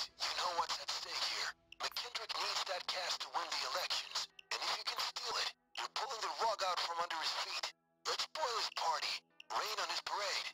You know what's at stake here. McKendrick needs that cash to win the elections. And if you can steal it, you're pulling the rug out from under his feet. Let's spoil his party. Rain on his parade.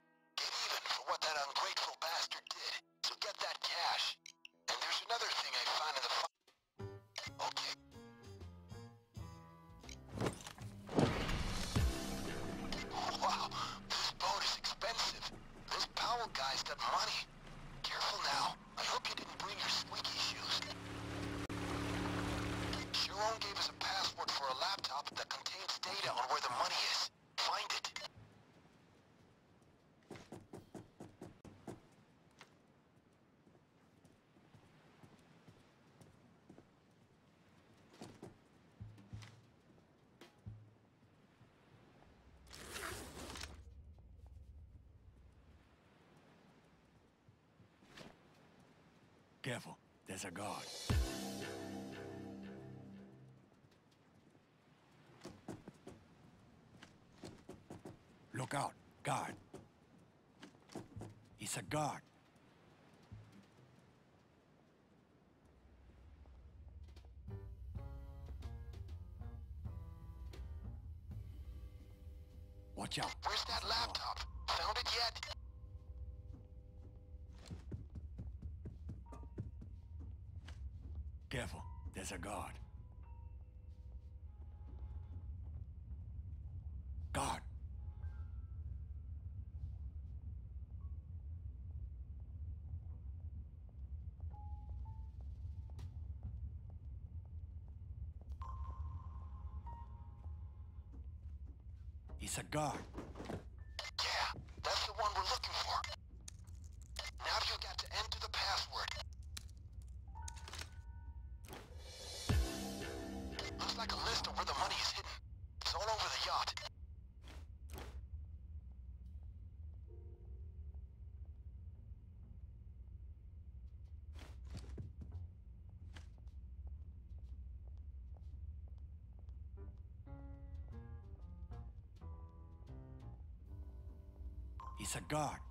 There's a guard. Look out, guard. He's a guard. Watch out. Where's that laptop? Found it yet? Careful, there's a guard. Guard. He's a guard. Yeah, that's the one we're looking for. Now you got to enter the password. He's a guard.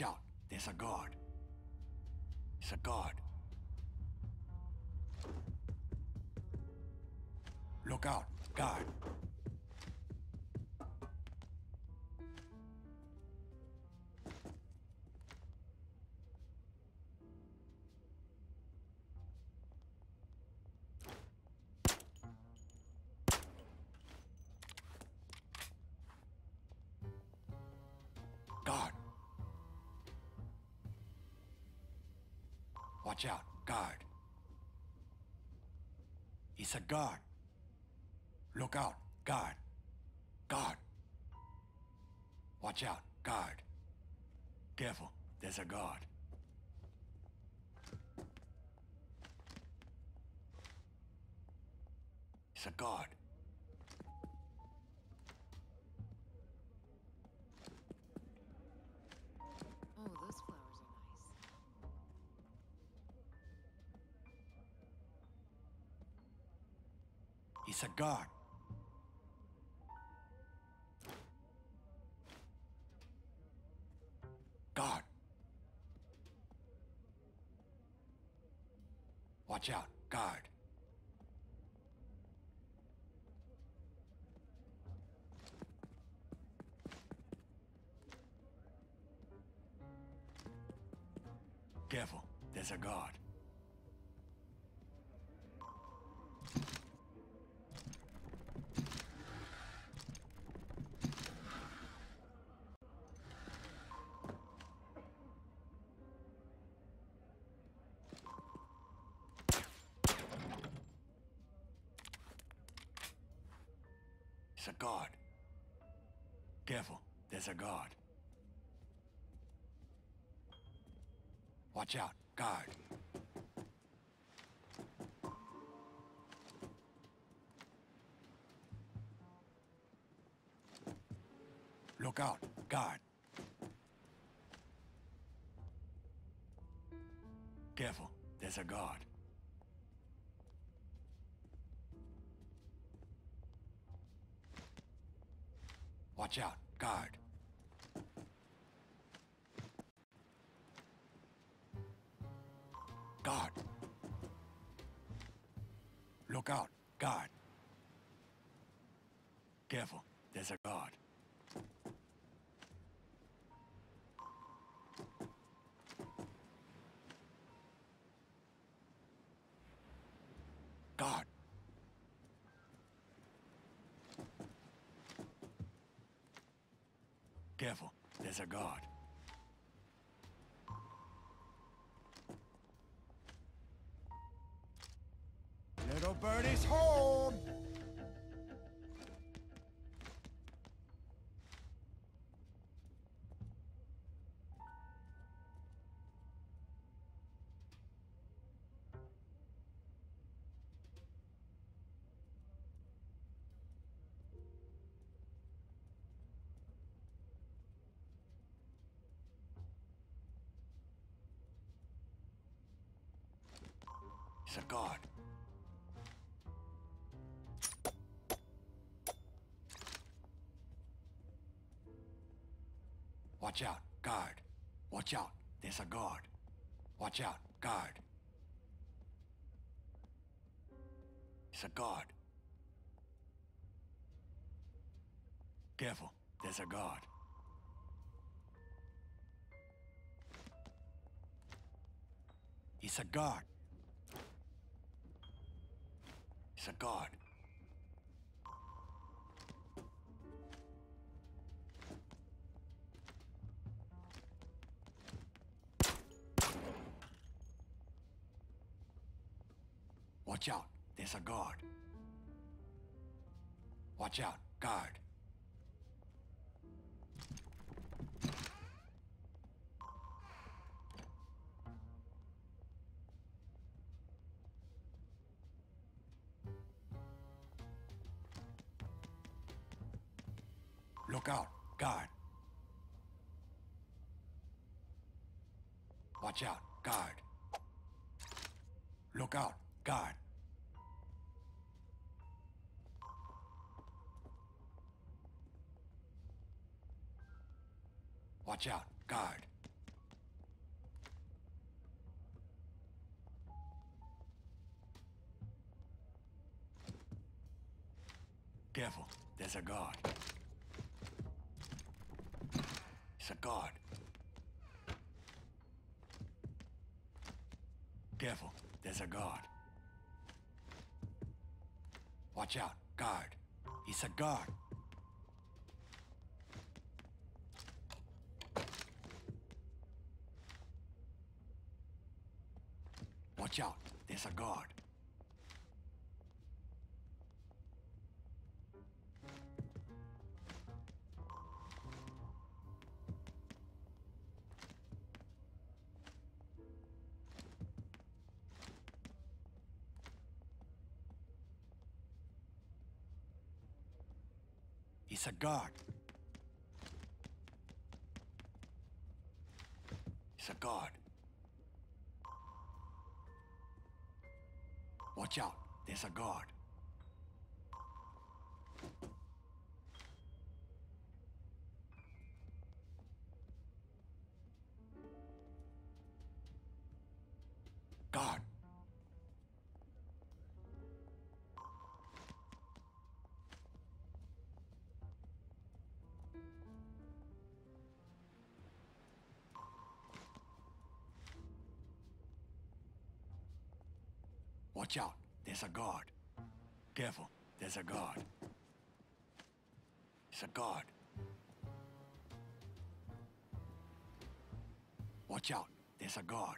Watch out. There's a guard. It's a guard. Look out. Guard. Watch out. Guard. He's a guard. Look out. Guard. Guard. Watch out. Guard. Careful. There's a guard. It's a guard. He's a guard. Guard. Watch out. Guard. Careful. There's a guard. It's a guard. Careful, there's a guard. Watch out, guard. Look out, guard. Careful, there's a guard. Out. Guard. Careful. There's a guard. Little birdie's home! It's a guard. Watch out, guard. Watch out, there's a guard. Watch out, guard. It's a guard. Careful, there's a guard. It's a guard. It's a guard. Watch out, there's a guard. Watch out, guard. Watch out, guard. Look out, guard. Watch out, guard. Careful, there's a guard. It's a guard. Careful, there's a guard. Watch out, guard. It's a guard. Watch out, there's a guard. Guard. It's a guard. Watch out, there's a guard. Watch out, there's a guard. Careful, there's a guard. It's a guard. Watch out, there's a guard.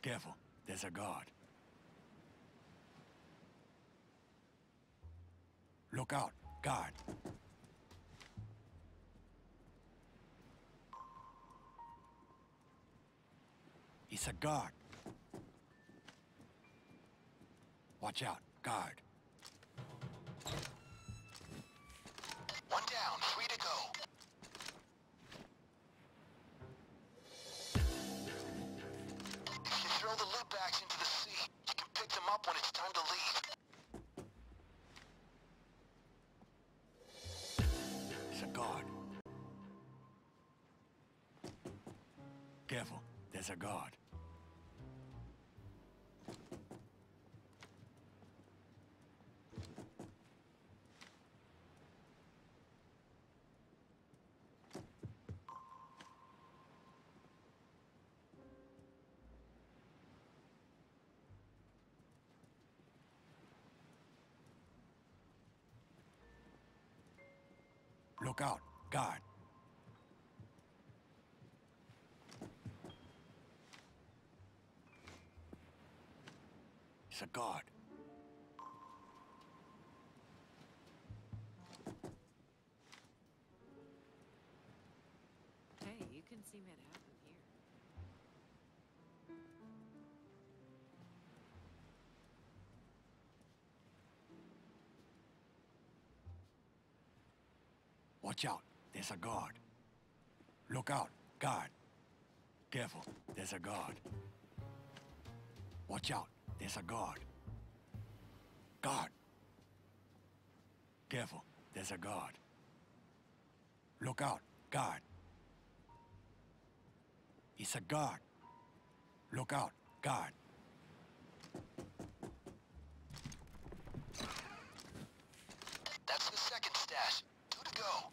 Careful, there's a guard. Look out. Guard. It's a guard. Watch out. Guard. One down. three to go. If you throw the loot bags into the Careful, there's a guard. Look out, guard. A guard. Hey, you can see Manhattan here. Watch out, there's a guard. Look out, guard. Careful, there's a guard. Watch out, there's a guard. Guard. Careful, there's a guard. Look out, guard. He's a guard. Look out, guard. That's the second stash. Two to go.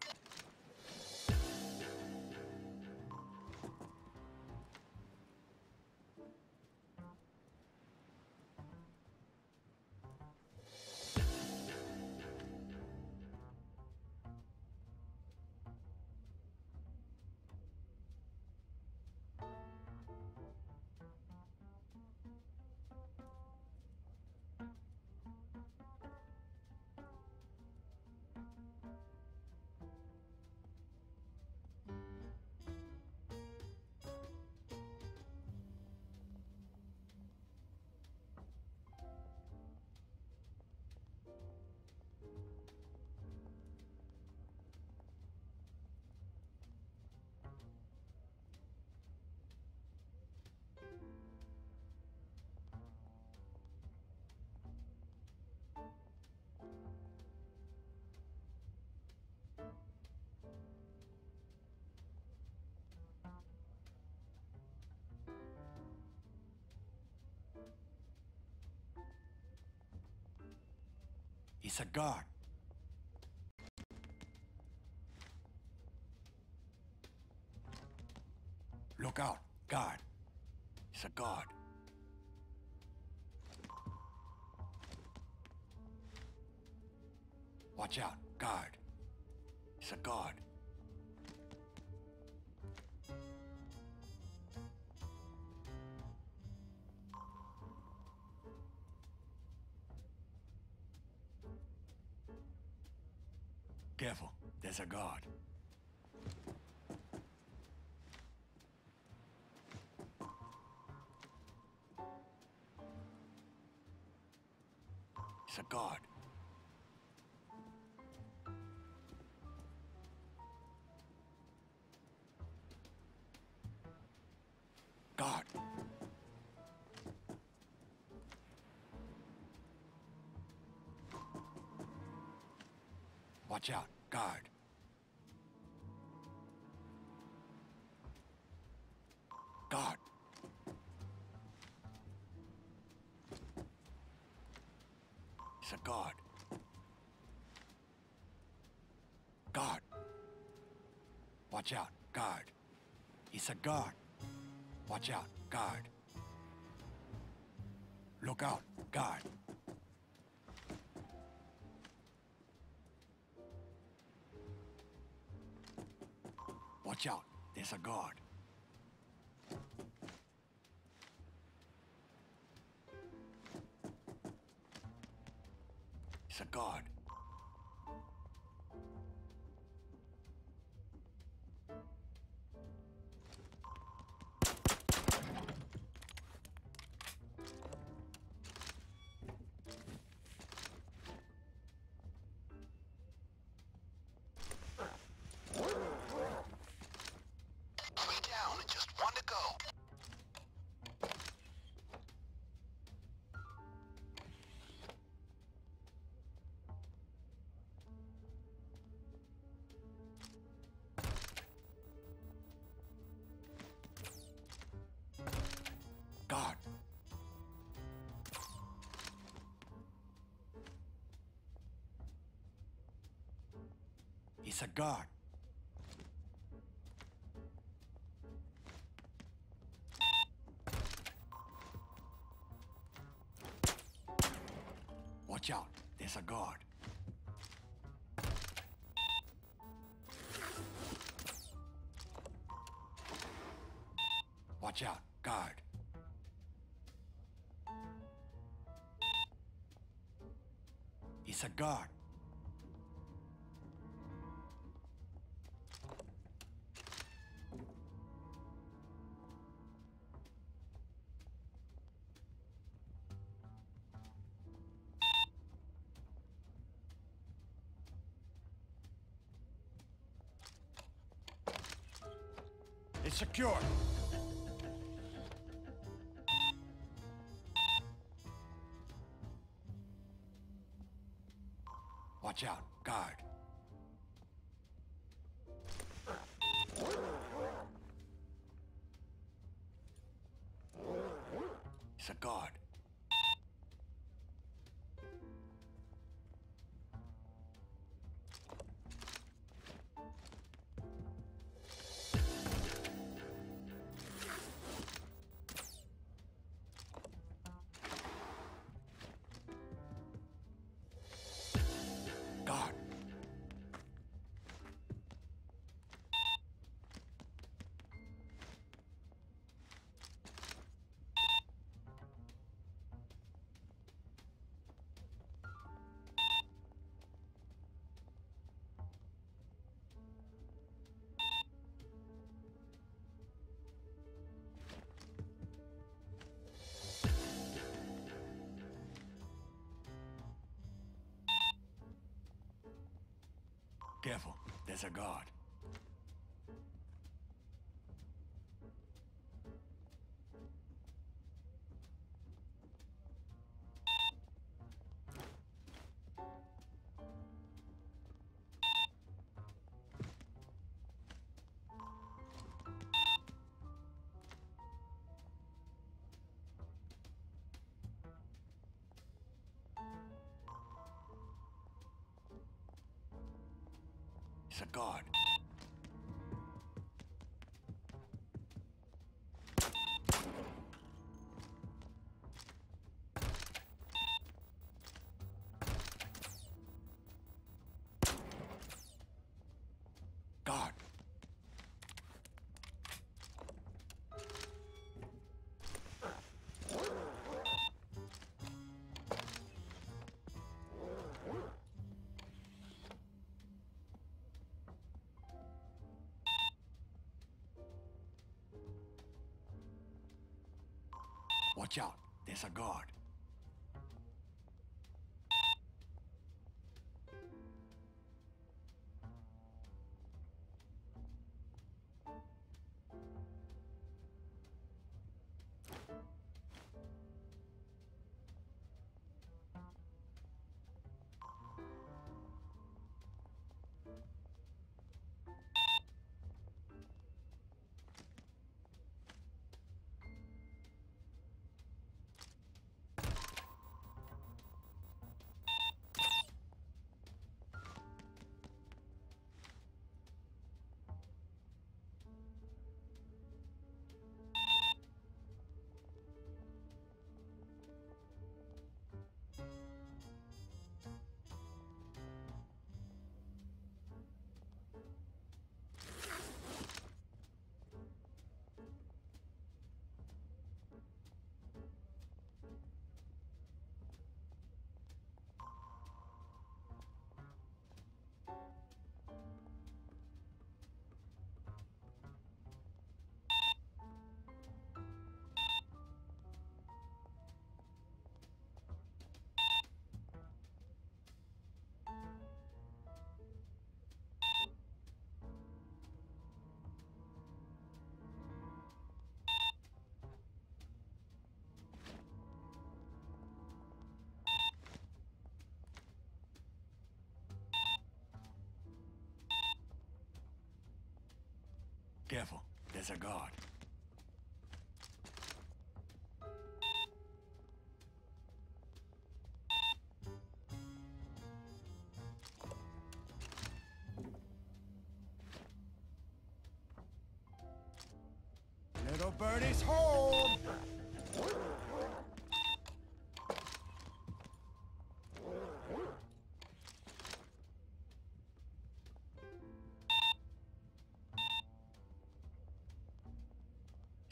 He's a guard. Look out, guard. He's a guard. Watch out, guard. He's a guard. Guard. Guard. Watch out, guard. Watch out, guard. He's a guard. Watch out, guard. Look out, guard. Watch out, there's a guard. It's a guard. It's a guard. Watch out, there's a guard. Watch out, guard. It's a guard. Secure. Watch out, guard. There's a guard. It's a guard. Guard. Watch out, there's a guard. Careful, there's a guard. Little birdie's home!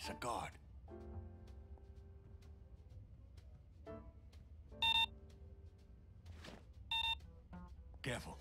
It's a guard. Careful,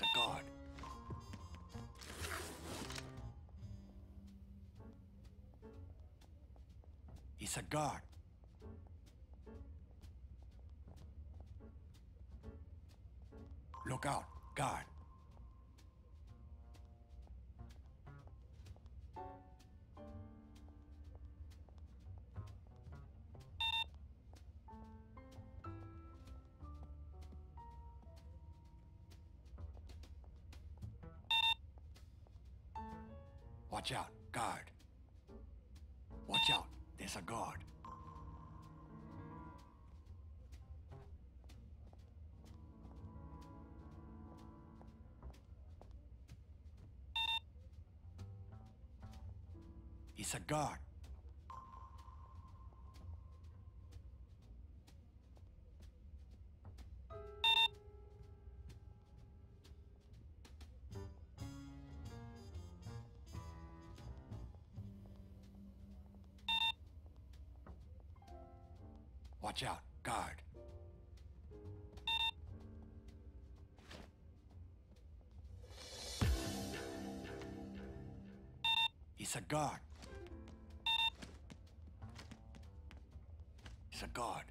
It's a guard. He's a guard. Watch out, guard. Watch out, there's a guard. It's a guard. Watch out, guard. He's a guard. He's a guard.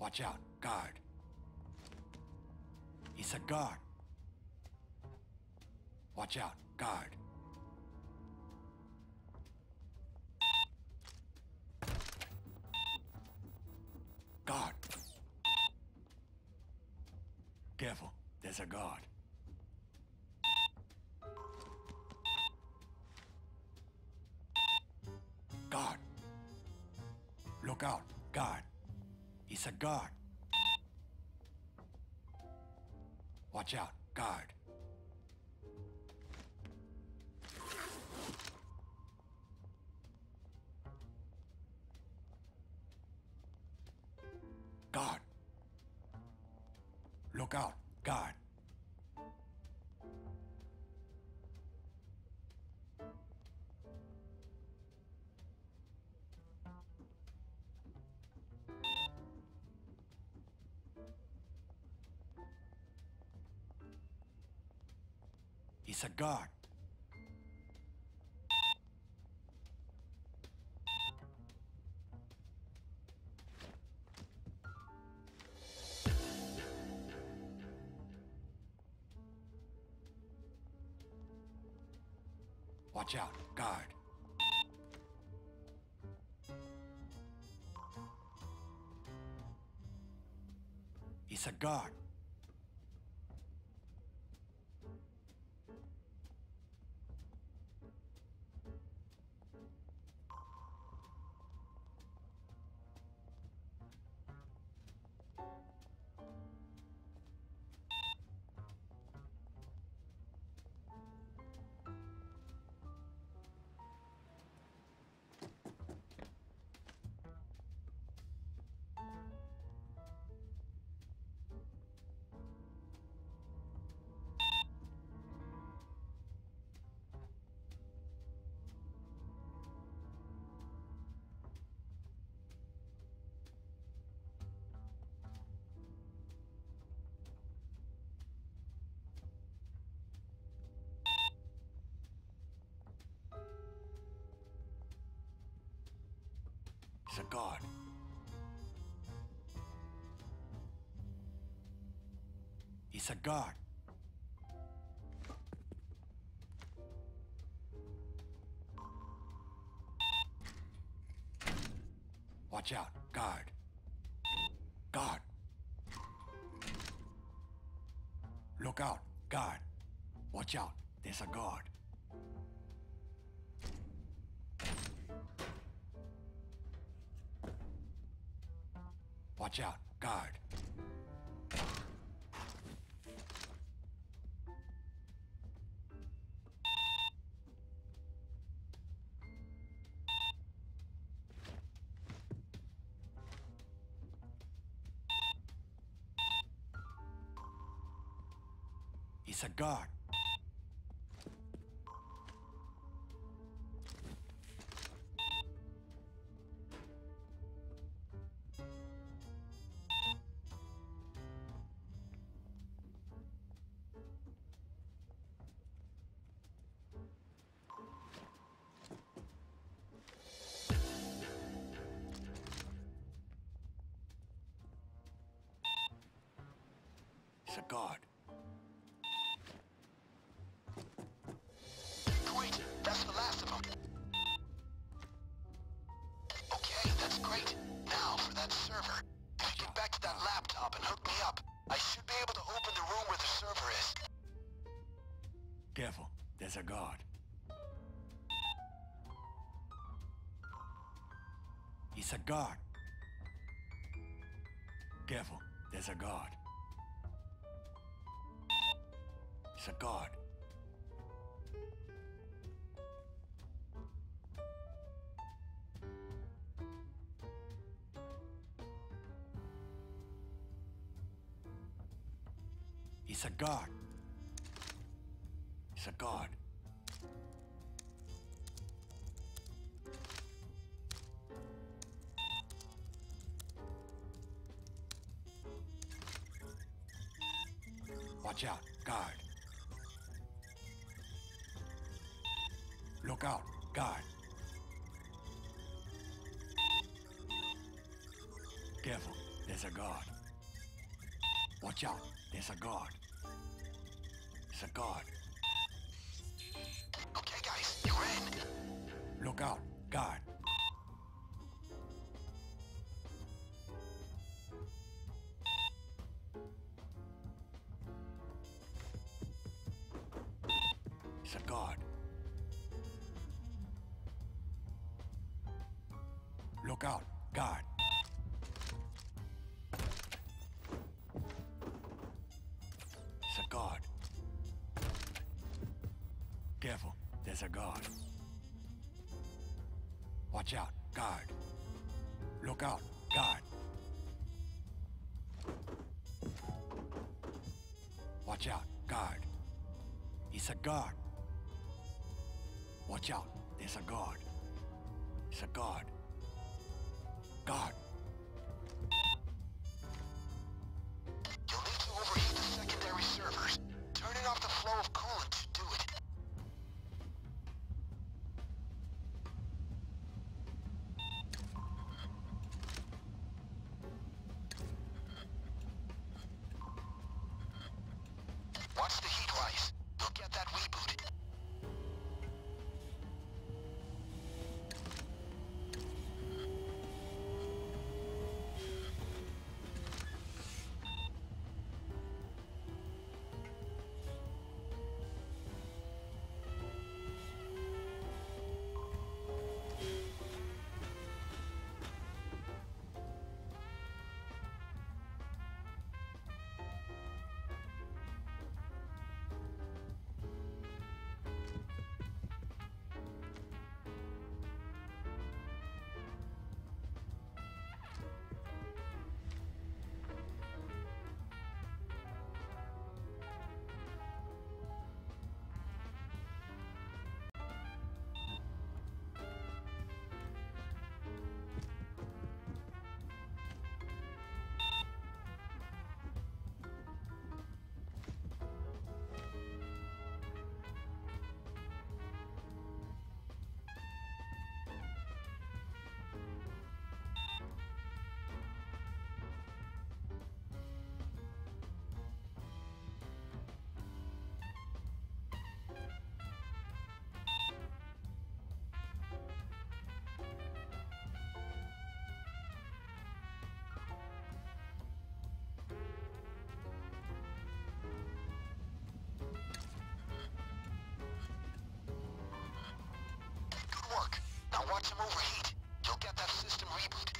Watch out, guard. He's a guard. Watch out, guard. Guard. Careful, there's a guard. Guard. Look out, guard. He's a guard. Watch out, guard. He's a guard. Watch out, guard. He's a guard. He's a guard. He's a guard. Watch out, guard. Guard. Look out, guard. Watch out, there's a guard. Watch out, guard. He's a guard. Guard. Great, that's the last of them. Okay, that's great. Now for that server. If you get back to that laptop and hook me up, I should be able to open the room where the server is. Careful, there's a guard. He's a guard. Careful, there's a guard. A guard. He's a guard. He's a guard. Watch out, guard. Look out, guard. Careful, there's a guard. Watch out, there's a guard. It's a guard. Okay, guys, you're in. Look out, guard. There's a guard. Watch out, guard. Look out, guard. Watch out, guard. It's a guard. Watch out, there's a guard. It's a guard. Guard. Him overheat. You'll get that system reboot.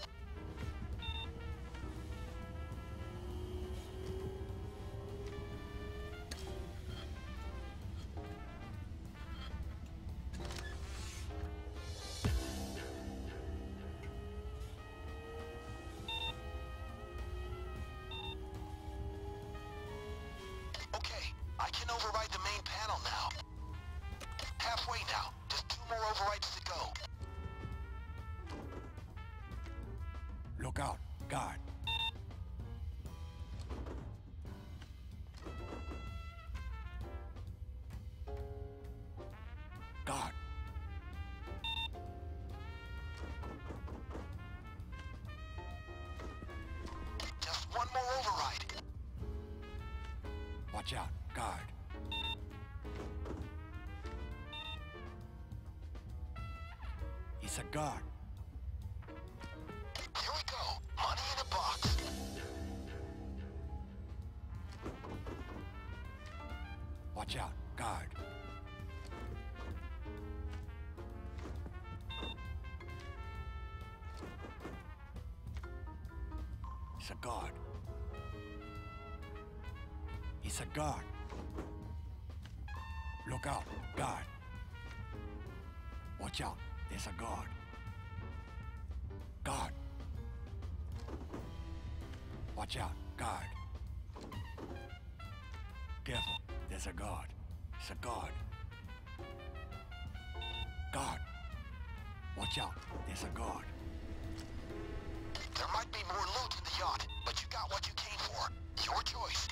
Okay, I can override the Guard. Here we go. Money in a box. Watch out. Guard. He's a guard. He's a guard. Look out. Guard. Watch out. There's a. Guard. Watch out. Guard. Careful. There's a guard. It's a guard. Guard. Watch out. There's a guard. There might be more loot in the yacht, but you got what you came for. Your choice.